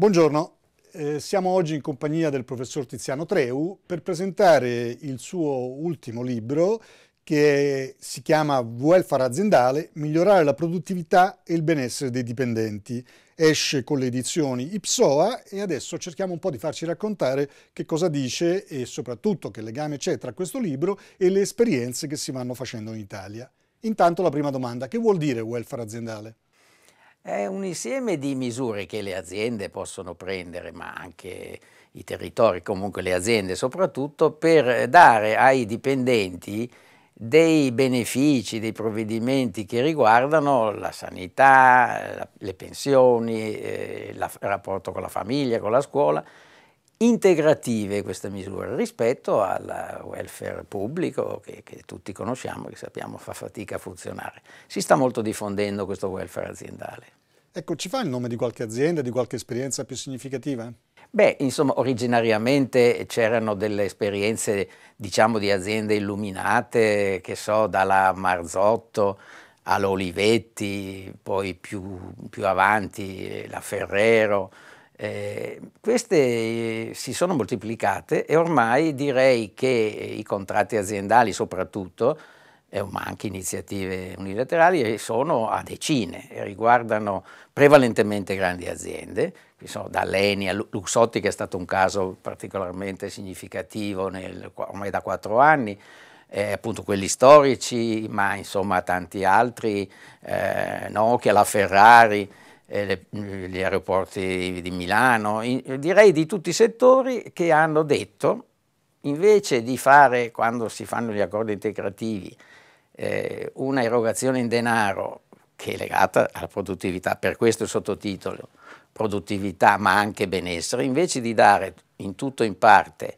Buongiorno, eh, siamo oggi in compagnia del professor Tiziano Treu per presentare il suo ultimo libro che si chiama Welfare aziendale, migliorare la produttività e il benessere dei dipendenti. Esce con le edizioni Ipsoa e adesso cerchiamo un po' di farci raccontare che cosa dice e soprattutto che legame c'è tra questo libro e le esperienze che si vanno facendo in Italia. Intanto la prima domanda, che vuol dire welfare aziendale? È un insieme di misure che le aziende possono prendere, ma anche i territori, comunque le aziende soprattutto, per dare ai dipendenti dei benefici, dei provvedimenti che riguardano la sanità, le pensioni, eh, il rapporto con la famiglia, con la scuola, integrative queste misure rispetto al welfare pubblico che, che, tutti conosciamo, che sappiamo fa fatica a funzionare. Si sta molto diffondendo questo welfare aziendale. Ecco, ci fa il nome di qualche azienda, di qualche esperienza più significativa? Beh, insomma, originariamente c'erano delle esperienze, diciamo, di aziende illuminate, che so, dalla Marzotto all'Olivetti, poi più, più avanti la Ferrero, eh, queste eh, si sono moltiplicate e ormai direi che i contratti aziendali soprattutto, eh, ma anche iniziative unilaterali, eh, sono a decine e riguardano prevalentemente grandi aziende, dall'Eni a Luxotti che è stato un caso particolarmente significativo nel, ormai da quattro anni, eh, appunto quelli storici, ma insomma tanti altri, eh, Nokia, la Ferrari, eh, gli aeroporti di Milano, direi di tutti i settori che hanno detto invece di fare, quando si fanno gli accordi integrativi, eh, una erogazione in denaro che è legata alla produttività, per questo il sottotitolo, produttività ma anche benessere, invece di dare in tutto in parte,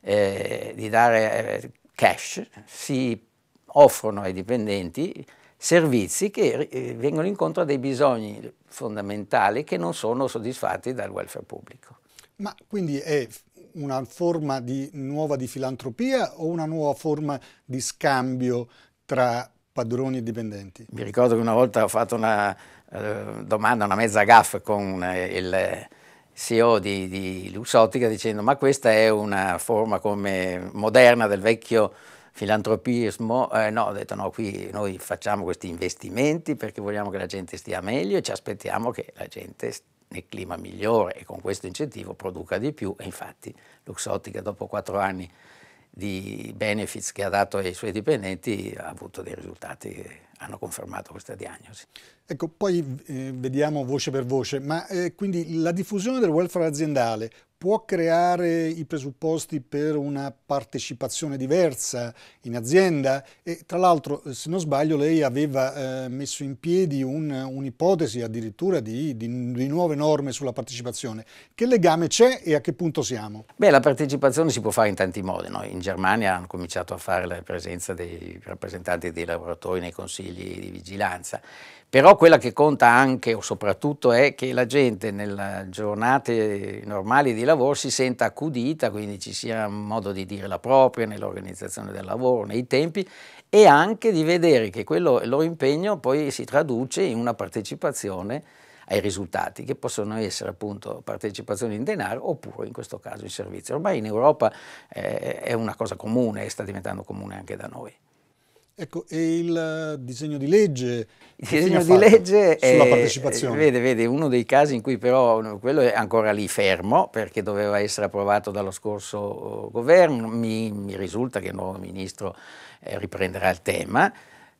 eh, di dare eh, cash, si offrono ai dipendenti servizi che eh, vengono incontro a dei bisogni fondamentali che non sono soddisfatti dal welfare pubblico. Ma quindi è una forma di, nuova di filantropia o una nuova forma di scambio tra padroni e dipendenti? Mi ricordo che una volta ho fatto una eh, domanda, una mezza gaffa con eh, il CEO di, di Luxottica dicendo ma questa è una forma come moderna del vecchio filantropismo, eh, no, ho detto no, qui noi facciamo questi investimenti perché vogliamo che la gente stia meglio e ci aspettiamo che la gente nel clima migliore e con questo incentivo produca di più e infatti Luxottica dopo quattro anni di benefits che ha dato ai suoi dipendenti ha avuto dei risultati che hanno confermato questa diagnosi. Ecco, poi eh, vediamo voce per voce, ma eh, quindi la diffusione del welfare aziendale può creare i presupposti per una partecipazione diversa in azienda e tra l'altro se non sbaglio lei aveva eh, messo in piedi un'ipotesi un addirittura di, di, di, nuove norme sulla partecipazione. Che legame c'è e a che punto siamo? Beh la partecipazione si può fare in tanti modi, no? in Germania hanno cominciato a fare la presenza dei rappresentanti dei lavoratori nei consigli di vigilanza però quella che conta anche o soprattutto è che la gente nelle giornate normali di lavoro si senta accudita, quindi ci sia modo di dire la propria nell'organizzazione del lavoro, nei tempi e anche di vedere che quello, il loro impegno poi si traduce in una partecipazione ai risultati, che possono essere appunto partecipazione in denaro oppure in questo caso in servizio. Ormai in Europa eh, è una cosa comune sta diventando comune anche da noi. Ecco, e il disegno di legge? Il disegno di legge è, sulla partecipazione? Vede, vede, uno dei casi in cui però quello è ancora lì fermo perché doveva essere approvato dallo scorso governo, mi, mi risulta che il nuovo ministro eh, riprenderà il tema,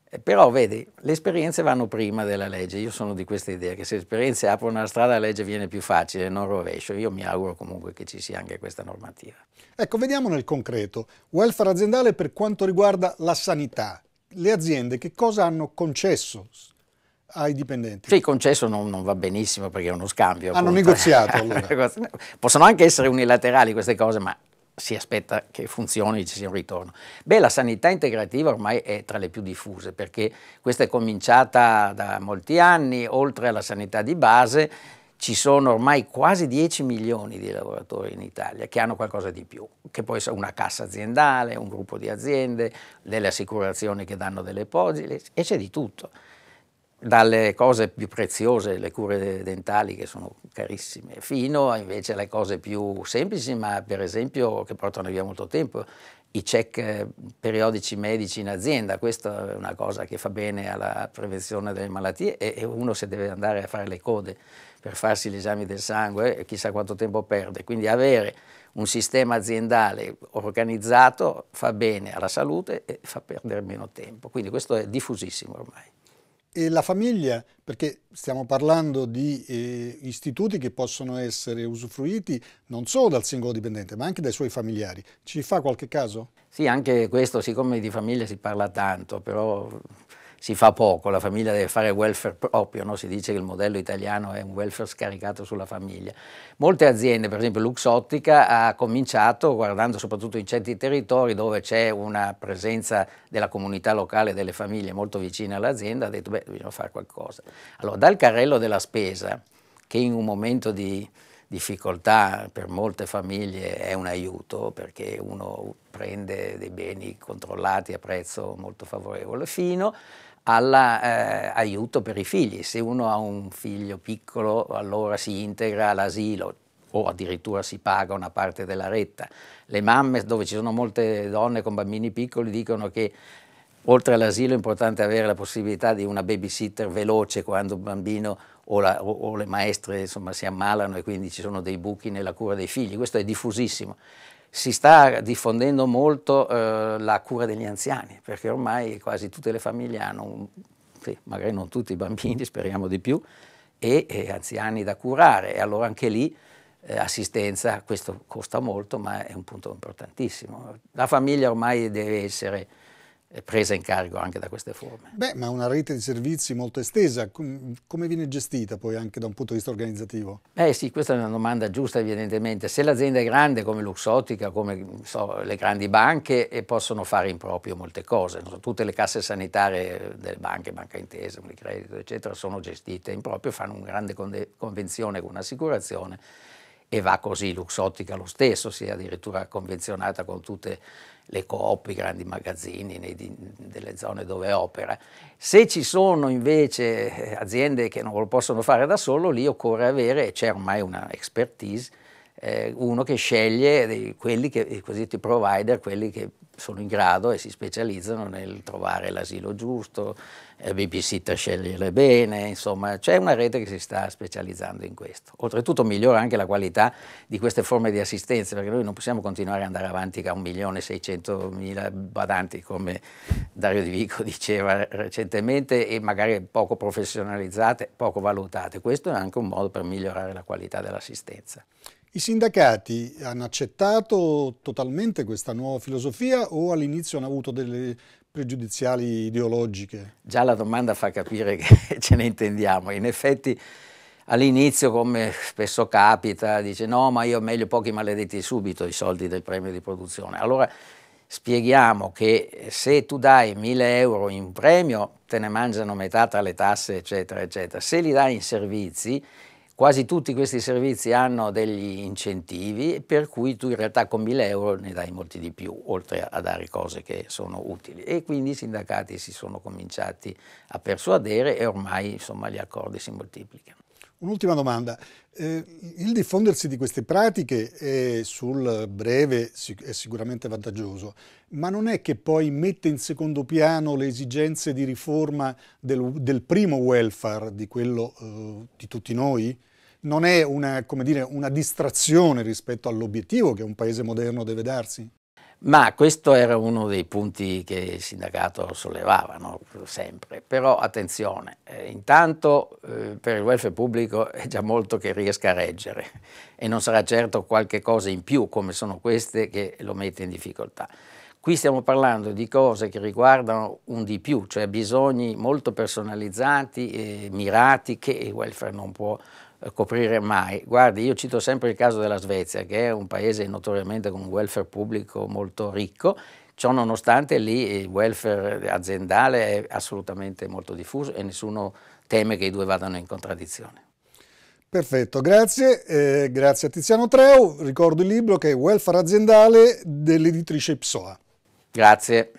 eh, però vedi, le esperienze vanno prima della legge, io sono di questa idea che se le esperienze aprono la strada la legge viene più facile, non rovescio, io mi auguro comunque che ci sia anche questa normativa. Ecco, vediamo nel concreto, welfare aziendale per quanto riguarda la sanità, le aziende che cosa hanno concesso ai dipendenti? Sì, concesso non, non, va benissimo perché è uno scambio. Hanno appunto. negoziato allora. Possono anche essere unilaterali queste cose, ma si aspetta che funzioni e ci sia un ritorno. Beh, la sanità integrativa ormai è tra le più diffuse perché questa è cominciata da molti anni, oltre alla sanità di base ci sono ormai quasi 10 milioni di lavoratori in Italia che hanno qualcosa di più, che può essere una cassa aziendale, un gruppo di aziende, delle assicurazioni che danno delle poggi, e c'è di tutto. dalle cose più preziose, le cure dentali che sono carissime, fino invece alle cose più semplici, ma per esempio che portano via molto tempo, i check periodici medici in azienda, questa è una cosa che fa bene alla prevenzione delle malattie e uno se deve andare a fare le code per farsi gli esami del sangue chissà quanto tempo perde, quindi avere un sistema aziendale organizzato fa bene alla salute e fa perdere meno tempo, quindi questo è diffusissimo ormai. E la famiglia, perché stiamo parlando di eh, istituti che possono essere usufruiti non solo dal singolo dipendente, ma anche dai suoi familiari. Ci fa qualche caso? Sì, anche questo, siccome di famiglia si parla tanto, però si fa poco, la famiglia deve fare welfare proprio, no? si dice che il modello italiano è un welfare scaricato sulla famiglia. Molte aziende, per esempio Luxottica, ha cominciato guardando soprattutto in certi territori dove c'è una presenza della comunità locale, delle famiglie molto vicine all'azienda, ha detto beh, bisogna fare qualcosa. Allora, dal carrello della spesa, che in un momento di difficoltà per molte famiglie è un aiuto perché uno prende dei beni controllati a prezzo molto favorevole, fino all'aiuto eh, per i figli. Se uno ha un figlio piccolo allora si integra all'asilo o addirittura si paga una parte della retta. Le mamme dove ci sono molte donne con bambini piccoli dicono che oltre all'asilo è importante avere la possibilità di una babysitter veloce quando un bambino o, la, o, o le maestre insomma, si ammalano e quindi ci sono dei buchi nella cura dei figli. Questo è diffusissimo si sta diffondendo molto eh, la cura degli anziani, perché ormai quasi tutte le famiglie hanno, sì, magari non tutti i bambini, speriamo di più, e, e anziani da curare. E allora anche lì eh, assistenza, questo costa molto, ma è un punto importantissimo. La famiglia ormai deve essere presa in carico anche da queste forme. Beh, ma una rete di servizi molto estesa, come viene gestita poi anche da un punto di vista organizzativo? Beh sì, questa è una domanda giusta evidentemente. Se l'azienda è grande come Luxottica, come so, le grandi banche, eh, possono fare in proprio molte cose. So, tutte le casse sanitarie delle banche, Banca Intesa, Unicredito, eccetera, sono gestite in proprio, fanno una grande convenzione con un'assicurazione e va così Luxottica lo stesso, si è addirittura convenzionata con tutte le coop, i grandi magazzini delle zone dove opera. Se ci sono invece eh, aziende che non lo possono fare da solo, lì occorre avere, c'è ormai una expertise, eh, uno che sceglie quelli che, i cosiddetti provider, quelli che sono in grado e si specializzano nel trovare l'asilo giusto, eh, babysitter sceglierle bene, insomma c'è una rete che si sta specializzando in questo. Oltretutto migliora anche la qualità di queste forme di assistenza perché noi non possiamo continuare ad andare avanti a 1.600.000 badanti come Dario Di Vico diceva recentemente e magari poco professionalizzate, poco valutate. Questo è anche un modo per migliorare la qualità dell'assistenza. I sindacati hanno accettato totalmente questa nuova filosofia o all'inizio hanno avuto delle pregiudiziali ideologiche? Già la domanda fa capire che ce ne intendiamo. In effetti all'inizio, come spesso capita, dice no, ma io meglio pochi maledetti subito i soldi del premio di produzione. Allora spieghiamo che se tu dai 1000 euro in premio, te ne mangiano metà tra le tasse, eccetera, eccetera. Se li dai in servizi, Quasi tutti questi servizi hanno degli incentivi per cui tu in realtà con 1000 euro ne dai molti di più, oltre a dare cose che sono utili. E quindi i sindacati si sono cominciati a persuadere e ormai insomma, gli accordi si moltiplicano. Un'ultima domanda. Eh, il diffondersi di queste pratiche sul breve è sicuramente vantaggioso, ma non è che poi mette in secondo piano le esigenze di riforma del, del primo welfare, di quello eh, di tutti noi? Non è una, dire, una distrazione rispetto all'obiettivo che un paese moderno deve darsi? Ma questo era uno dei punti che il sindacato sollevava no? sempre, però attenzione, eh, intanto eh, per il welfare pubblico è già molto che riesca a reggere e non sarà certo qualche cosa in più come sono queste che lo mette in difficoltà. Qui stiamo parlando di cose che riguardano un di più, cioè bisogni molto personalizzati e mirati che il welfare non può coprire mai. Guardi, io cito sempre il caso della Svezia, che è un paese notoriamente con un welfare pubblico molto ricco, ciò nonostante lì il welfare aziendale è assolutamente molto diffuso e nessuno teme che i due vadano in contraddizione. Perfetto, grazie. Eh, grazie a Tiziano Treu. Ricordo il libro che è Welfare aziendale dell'editrice Psoa. Grazie.